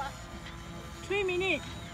有啊。Three minutes.